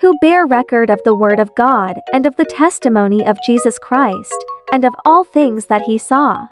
who bear record of the word of God and of the testimony of Jesus Christ, and of all things that he saw.